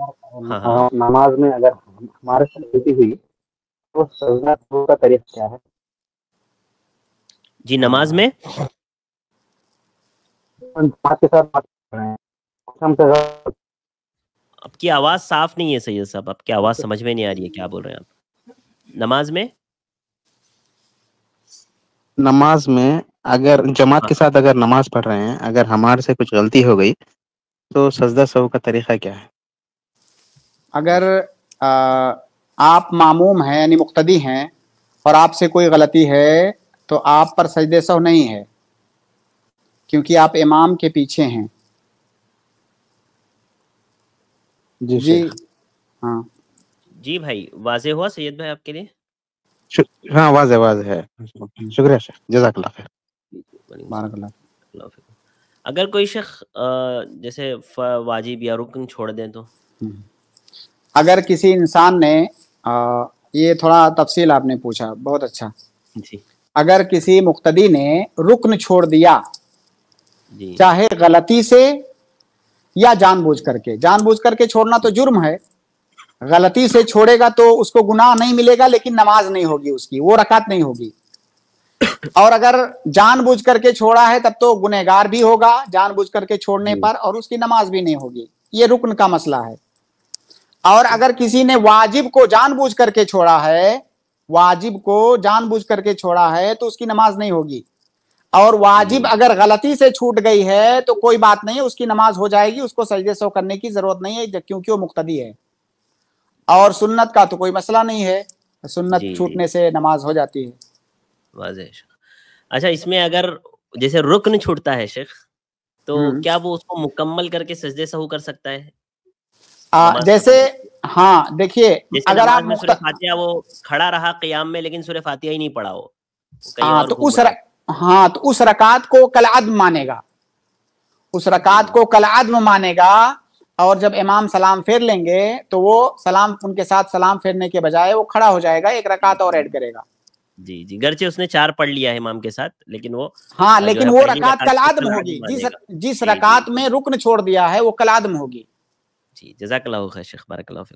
हाँ, हाँ। नमाज़ में अगर हमारे से गलती हुई तो सजदा का तरीका क्या है? जी नमाज़ में? के साथ आपकी आवाज़ साफ़ नहीं है सैयद साहब। आपकी आवाज़ समझ में नहीं आ रही है क्या बोल रहे हैं आप? नमाज़ में? नमाज़ में अगर जमात के साथ अगर नमाज़ पढ़ रहे हैं अगर हमारे से कुछ गलती हो गई तो सजदा सऊ का तरीका क्या है? अगर आ, आप मामूम हैं यानी मुक्तदी हैं और आपसे कोई गलती है तो आप पर सजदे सह नहीं है क्योंकि आप इमाम के पीछे हैं। जी जी हाँ। जी भाई वाजे हुआ सैयद भाई आपके लिए? हाँ वाज वाज है। शुक्रिया शेख। जजाकल्ला खैर। अगर कोई शेख जैसे वाजिब या रुकन छोड़ दें तो? हम्म। अगर किसी इंसान ने आ, ये थोड़ा तफसील आपने पूछा बहुत अच्छा। जी। अगर किसी मुक्तदी ने रुकन छोड़ दिया जी। चाहे गलती से या जानबूझ करके जानबूझ करके छोड़ना तो जुर्म है। गलती से छोड़ेगा तो उसको गुनाह नहीं मिलेगा लेकिन नमाज़ नहीं होगी उसकी वो रकात नहीं होगी। और अगर जानबूझ करके छोड़ा है तब तो गुनेगार भी होगा जानबूझ करके छोड़ने पर और उसकी नमाज़ भी नहीं होगी। ये रुकन का मसला है। और अगर किसी ने वाजिब को जानबूझ करके छोड़ा है वाजिब को जानबूझ करके छोड़ा है तो उसकी नमाज़ नहीं होगी। और वाजिब अगर गलती से छूट गई है तो कोई बात नहीं है उसकी नमाज़ हो जाएगी उसको सजदे सो करने की ज़रूरत नहीं है क्योंकि वो मुक्तदी है। और सुन्नत का तो कोई मसला नहीं है सुन्नत छूटने से नमाज़ हो जाती है। अच्छा इसमें अगर जैसे रुकन छूटता है शेख तो हम्म। क्या वो उसको मुकम्मल करके सजदे सहू कर सकता है? आ, जैसे हाँ देखिए अगर आप सुरह फातिहा वो खड़ा रहा कयाम में लेकिन सुरह फातिहा ही नहीं पढ़ा हो हाँ तो उस र... हाँ तो उस रकात को कल आदम मानेगा। उस रकात को कल आदम मानेगा और जब इमाम सलाम फेर लेंगे तो वो सलाम उनके साथ सलाम फेरने के बजाय वो खड़ा हो जाएगा एक रकात और ऐड करेगा। जी जी गर्चे उसने चार पढ़ लिया है इमाम के साथ लेकिन वो हाँ लेकिन वो रकात कल आदम होगी जिस जिस रकात में रुकन छोड़ दिया है वो कल आदम होगी। जी जजाकल्ला खैर शेख बारकल्लाह